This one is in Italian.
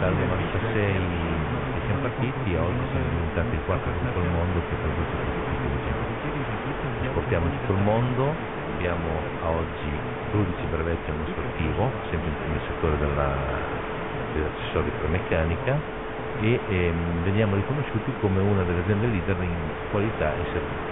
dal 16 che siamo partiti e oggi siamo diventati il quarto tutto il mondo che produce questo tipo di genere. Esportiamo tutto il mondo, abbiamo a oggi 12 brevetti al nostro attivo, sempre nel settore della, dell'accessorio per meccanica e ehm, veniamo riconosciuti come una delle aziende leader in qualità e servizio.